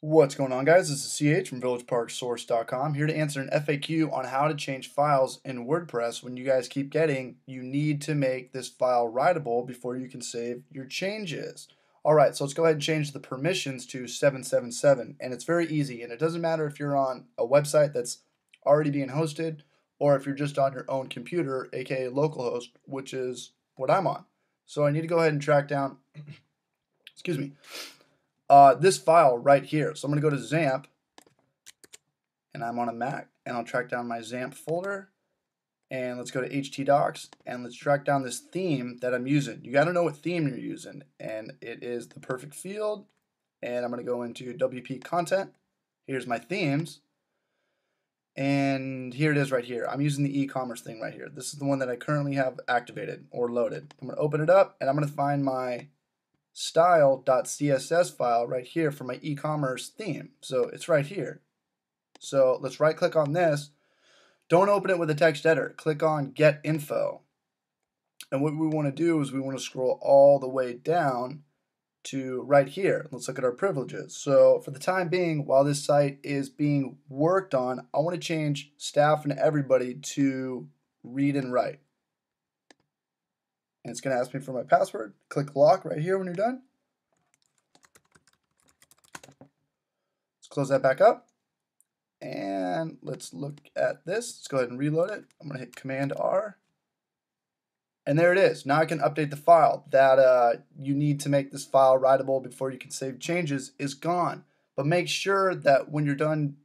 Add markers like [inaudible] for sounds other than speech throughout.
What's going on guys? This is CH from VillageParkSource.com here to answer an FAQ on how to change files in WordPress when you guys keep getting you need to make this file writable before you can save your changes. Alright, so let's go ahead and change the permissions to 777 and it's very easy and it doesn't matter if you're on a website that's already being hosted or if you're just on your own computer aka localhost which is what I'm on. So I need to go ahead and track down [coughs] excuse me uh, this file right here. So I'm going to go to XAMPP, and I'm on a Mac, and I'll track down my XAMPP folder, and let's go to htdocs, and let's track down this theme that I'm using. You got to know what theme you're using, and it is the perfect field, and I'm going to go into WP content. Here's my themes, and here it is right here. I'm using the e-commerce thing right here. This is the one that I currently have activated or loaded. I'm going to open it up, and I'm going to find my style.css file right here for my e-commerce theme. So it's right here. So let's right click on this. Don't open it with a text editor. Click on get info. And what we want to do is we want to scroll all the way down to right here. Let's look at our privileges. So for the time being, while this site is being worked on, I want to change staff and everybody to read and write and it's going to ask me for my password. Click lock right here when you're done. Let's close that back up. And let's look at this. Let's go ahead and reload it. I'm going to hit Command R. And there it is. Now I can update the file. That uh, you need to make this file writable before you can save changes is gone. But make sure that when you're done,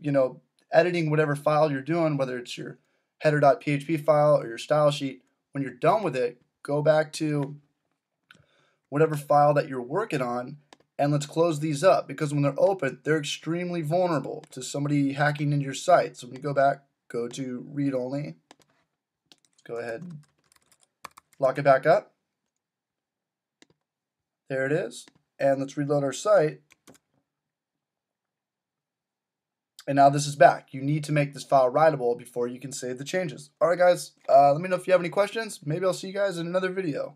you know, editing whatever file you're doing, whether it's your header.php file or your style sheet, when you're done with it, go back to whatever file that you're working on and let's close these up because when they're open, they're extremely vulnerable to somebody hacking into your site. So when you go back, go to read only, go ahead, lock it back up. There it is. And let's reload our site. And now this is back. You need to make this file writable before you can save the changes. Alright guys, uh, let me know if you have any questions. Maybe I'll see you guys in another video.